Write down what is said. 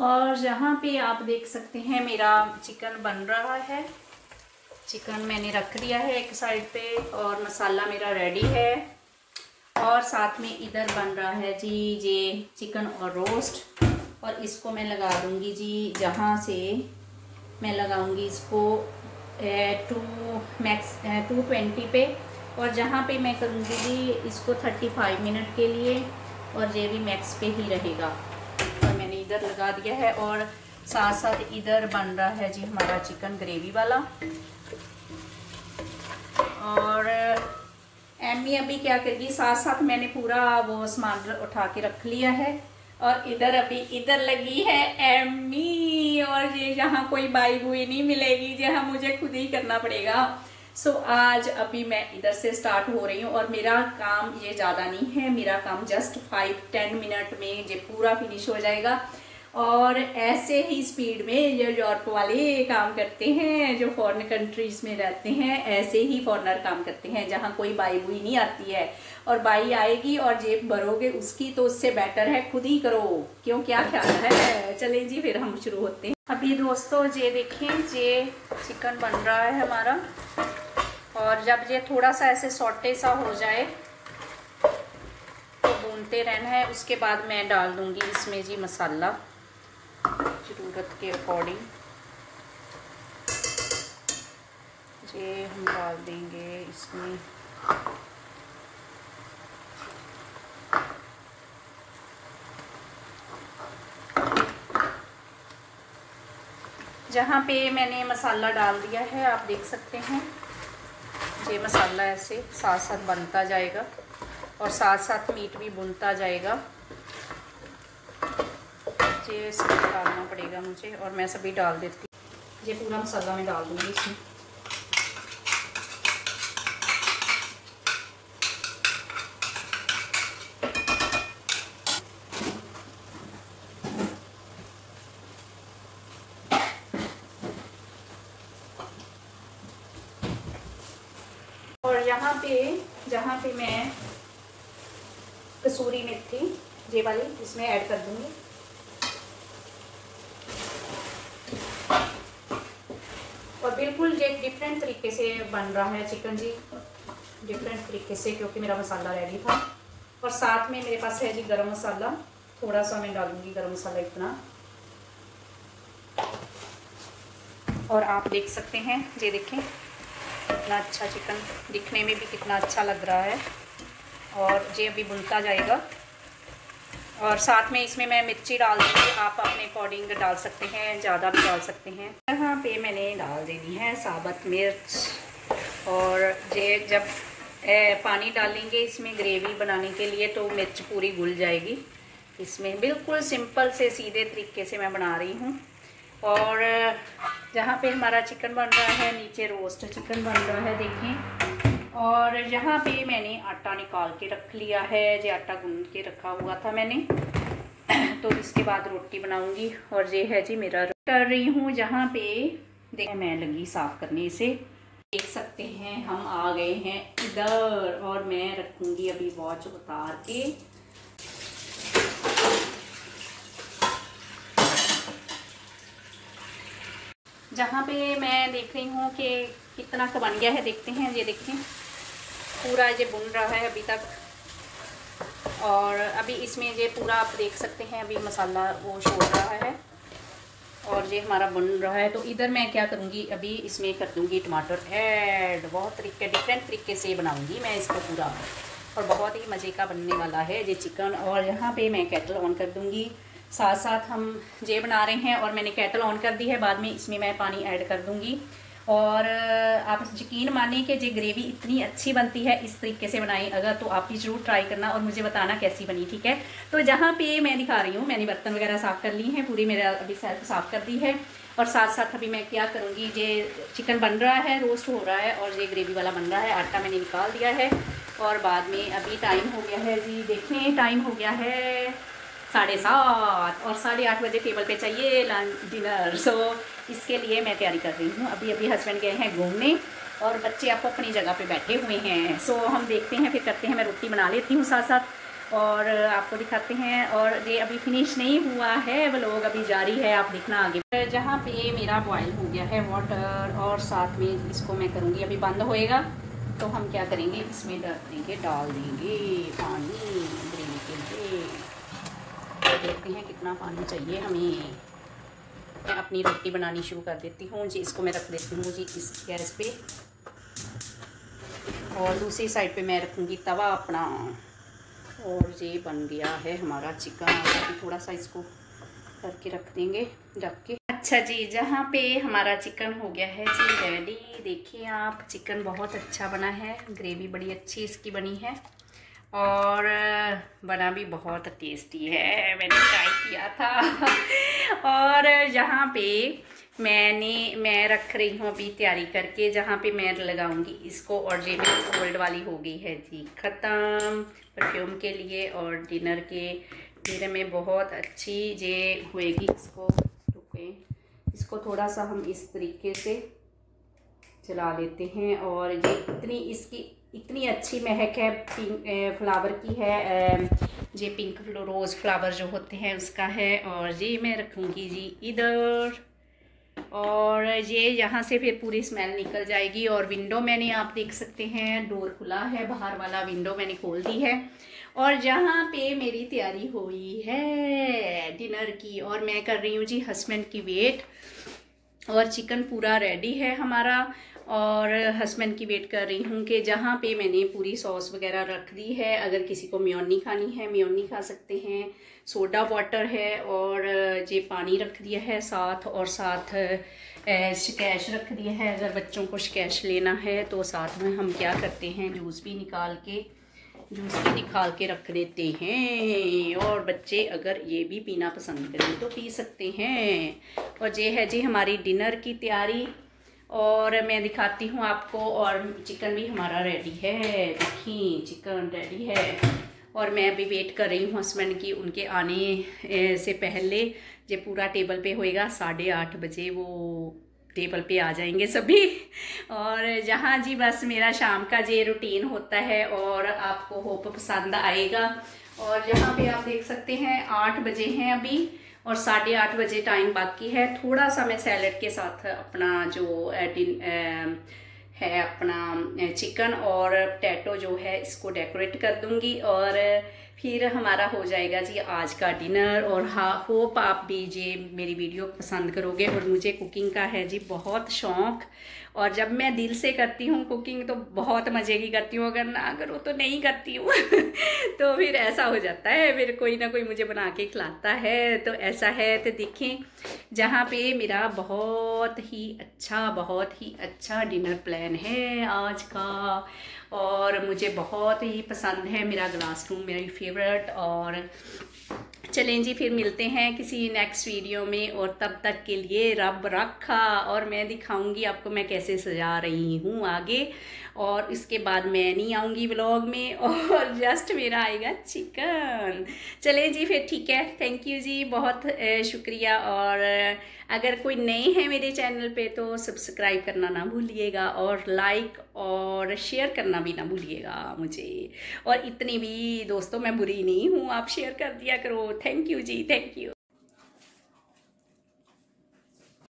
और यहाँ पे आप देख सकते हैं मेरा चिकन बन रहा है। चिकन मैंने रख दिया है एक साइड पे और मसाला मेरा रेडी है। और साथ में इधर बन रहा है जी, ये चिकन और रोस्ट और इसको मैं लगा दूँगी जी जहाँ से मैं लगाऊँगी इसको टू मैक्स टू ट्वेंटी पे। और जहाँ पे मैं करूँगी जी इसको थर्टी फाइव मिनट के लिए और ये भी मैक्स पे ही रहेगा। इधर लगा दिया है और साथ साथ इधर बन रहा है जी हमारा चिकन ग्रेवी वाला। और एमी अभी क्या करेगी साथ साथ मैंने पूरा वो सामान उठा के रख लिया है और इधर अभी इधर लगी है एमी और ये यहाँ कोई बाई बुई नहीं मिलेगी, जहाँ मुझे खुद ही करना पड़ेगा। सो so, आज अभी मैं इधर से स्टार्ट हो रही हूँ और मेरा काम ये ज़्यादा नहीं है। मेरा काम जस्ट फाइव टेन मिनट में ये पूरा फिनिश हो जाएगा। और ऐसे ही स्पीड में जो यूरोप वाले काम करते हैं जो फॉरेन कंट्रीज़ में रहते हैं ऐसे ही फॉरनर काम करते हैं जहाँ कोई बाई बुई नहीं आती है। और बाई आएगी और जेब भरोगे उसकी तो उससे बेटर है खुद ही करो। क्यों? क्या ख्याल है? चलें जी फिर हम शुरू होते हैं। अभी दोस्तों ये देखें ये चिकन बन रहा है हमारा। और जब ये थोड़ा सा ऐसे सोटे सा हो जाए तो भूनते रहना है। उसके बाद मैं डाल दूँगी इसमें जी मसाला, ज़रूरत के अकॉर्डिंग ये हम डाल देंगे इसमें। जहाँ पे मैंने मसाला डाल दिया है, आप देख सकते हैं। ये मसाला ऐसे साथ साथ बनता जाएगा और साथ साथ मीट भी बुनता जाएगा। ये सब डालना पड़ेगा मुझे और मैं सभी डाल देती ये पूरा मसाला मैं डाल दूँगी इसमें। यहाँ पे, जहाँ पे मैं कसूरी मेथी, ये वाली इसमें ऐड कर दूँगी। और बिल्कुल ये डिफरेंट तरीके से बन रहा है चिकन जी। डिफरेंट तरीके से, क्योंकि मेरा मसाला रेडी था। और साथ में मेरे पास है जी गरम मसाला। थोड़ा सा मैं डालूँगी गरम मसाला इतना। और आप देख सकते हैं, ये देखें। कितना अच्छा चिकन दिखने में भी कितना अच्छा लग रहा है। और ये अभी बुनता जाएगा। और साथ में इसमें मैं मिर्ची डाल दूँगी। आप अपने अकॉर्डिंग डाल सकते हैं ज़्यादा भी डाल सकते हैं। यहाँ पे मैंने डाल देनी है साबत मिर्च। और ये जब ए, पानी डालेंगे इसमें ग्रेवी बनाने के लिए तो मिर्च पूरी घुल जाएगी। इसमें बिल्कुल सिंपल से सीधे तरीके से मैं बना रही हूँ। और जहाँ पे हमारा चिकन बन रहा है, नीचे रोस्ट चिकन बन रहा है, देखें। और यहाँ पे मैंने आटा निकाल के रख लिया है, जो आटा गूंद के रखा हुआ था मैंने तो इसके बाद रोटी बनाऊँगी। और ये है जी मेरा कर रही हूँ जहाँ पे, देख, मैं लगी साफ़ करने से। देख सकते हैं, हम आ गए हैं इधर, और मैं रखूँगी अभी वॉच उतार के। जहाँ पे मैं देख रही हूँ कि कितना का बन गया है, देखते हैं, ये देखें पूरा ये बुन रहा है अभी तक। और अभी इसमें ये पूरा आप देख सकते हैं, अभी मसाला वो छोड़ रहा है। और ये हमारा बन रहा है। तो इधर मैं क्या करूँगी, अभी इसमें कर दूँगी टमाटर ऐड। बहुत तरीके डिफरेंट तरीके से बनाऊँगी मैं इसको पूरा। और बहुत ही मज़े का बनने वाला है ये चिकन। और यहाँ पे मैं कैटल ऑन कर दूँगी। साथ साथ हम जे बना रहे हैं और मैंने कैटल ऑन कर दी है। बाद में इसमें मैं पानी ऐड कर दूँगी। और, आप यकीन मानिए कि ये ग्रेवी इतनी अच्छी बनती है, इस तरीके से बनाई अगर तो आप भी ज़रूर ट्राई करना और मुझे बताना कैसी बनी, ठीक है? तो जहाँ पे मैं दिखा रही हूँ, मैंने बर्तन वगैरह साफ़ कर ली हैं। पूरी मेरा अभी सेल्फ साफ़ कर दी है। और साथ साथ अभी मैं क्या करूँगी, ये चिकन बन रहा है रोस्ट हो रहा है और ये ग्रेवी वाला बन रहा है। आटा मैंने निकाल दिया है। और बाद में अभी टाइम हो गया है जी, देखें टाइम हो गया है। साढ़े सात और साढ़े आठ बजे टेबल पे चाहिए लंच डिनर सो इसके लिए मैं तैयारी कर रही हूँ। अभी अभी हस्बैंड गए हैं घूमने और बच्चे आपको अपनी जगह पे बैठे हुए हैं। सो हम देखते हैं, फिर करते हैं। मैं रोटी बना लेती हूँ साथ साथ और आपको दिखाते हैं। और ये अभी फिनिश नहीं हुआ है, वो लोग अभी जारी है। आप देखना आगे। जहाँ पे मेरा बॉयल हो गया है वाटर और साथ में इसको मैं करूँगी। अभी बंद होएगा तो हम क्या करेंगे? इसमें डाल देंगे डाल देंगे पानी। देखते हैं कितना पानी चाहिए हमें। मैं अपनी रोटी बनानी शुरू कर देती हूँ। जी, इसको मैं रख देती हूँ जी, इस गैस पे। और दूसरी साइड पे मैं रखूँगी तवा अपना। और ये बन गया है हमारा चिकन। थोड़ा सा इसको करके रख देंगे, रख के। अच्छा जी, जहाँ पे हमारा चिकन हो गया है जी, रेडी। देखिए आप, चिकन बहुत अच्छा बना है। ग्रेवी बड़ी अच्छी इसकी बनी है। और बना भी बहुत टेस्टी है, मैंने ट्राई किया था। और यहाँ पे मैंने, मैं रख रही हूँ अभी तैयारी करके, जहाँ पे मैं लगाऊँगी इसको, और ये मेरी गोल्ड वाली हो गई है जी। ख़त्म। परफ्यूम के लिए और डिनर के। डिनर में बहुत अच्छी जे होएगी इसको। रुके। इसको थोड़ा सा हम इस तरीके से चला लेते हैं, और ये इतनी इसकी इतनी अच्छी महक है पिंक फ्लावर की है ये पिंक रोज़ फ्लावर जो होते हैं उसका है और ये मैं रखूँगी जी इधर। और ये यहाँ से फिर पूरी स्मेल निकल जाएगी और विंडो मैंने, आप देख सकते हैं डोर खुला है, बाहर वाला विंडो मैंने खोल दी है। और जहाँ पे मेरी तैयारी हुई है डिनर की और मैं कर रही हूँ जी हस्बैंड की वेट और चिकन पूरा रेडी है हमारा। और हस्बैंड की वेट कर रही हूँ कि जहाँ पे मैंने पूरी सॉस वगैरह रख दी है, अगर किसी को म्योनी खानी है, म्योनी खा सकते हैं। सोडा वाटर है और ये पानी रख दिया है साथ और साथ शिकैश रख दिया है। अगर बच्चों को शिकैश लेना है तो साथ में हम क्या करते हैं, जूस भी निकाल के, जूस भी निकाल के रख देते हैं। और बच्चे अगर ये भी पीना पसंद करें तो पी सकते हैं। और ये है जी हमारी डिनर की तैयारी। और मैं दिखाती हूँ आपको, और चिकन भी हमारा रेडी है। देखिए, चिकन रेडी है। और मैं अभी वेट कर रही हूँ हस्बैंड की। उनके आने से पहले जो पूरा टेबल पे होएगा। साढ़े आठ बजे वो टेबल पे आ जाएँगे सभी। और जहाँ जी, बस मेरा शाम का जे रूटीन होता है, और आपको होप पसंद आएगा। और जहाँ पे आप देख सकते हैं, आठ बजे हैं अभी। और साढ़े आठ बजे टाइम बाकी है। थोड़ा सा मैं सैलड के साथ अपना जो डिन है अपना चिकन और टैटो जो है, इसको डेकोरेट कर दूँगी। और फिर हमारा हो जाएगा जी आज का डिनर और हाँ होप आप भी जी मेरी वीडियो पसंद करोगे और मुझे कुकिंग का है जी बहुत शौक़। और जब मैं दिल से करती हूँ कुकिंग तो बहुत मज़े की करती हूँ, अगर ना करो तो नहीं करती हूँ। तो फिर ऐसा हो जाता है, फिर कोई ना कोई मुझे बना के खिलाता है। तो ऐसा है तो देखें, जहाँ पे मेरा बहुत ही अच्छा बहुत ही अच्छा डिनर प्लान है आज का। और मुझे बहुत ही पसंद है मेरा ग्लास रूम मेरी फेवरेट और चलें जी, फिर मिलते हैं किसी नेक्स्ट वीडियो में और तब तक के लिए रब रखा और मैं दिखाऊँगी आपको मैं कैसे सजा रही हूँ आगे और इसके बाद मैं नहीं आऊँगी व्लॉग में और जस्ट मेरा आएगा चिकन चलें जी, फिर ठीक है। थैंक यू जी, बहुत शुक्रिया और अगर कोई नए हैं मेरे चैनल पे तो सब्सक्राइब करना ना भूलिएगा और लाइक और शेयर करना भी ना भूलिएगा मुझे। और इतनी भी दोस्तों, मैं बुरी नहीं हूँ, आप शेयर कर दिया करो। थैंक यू जी थैंक यू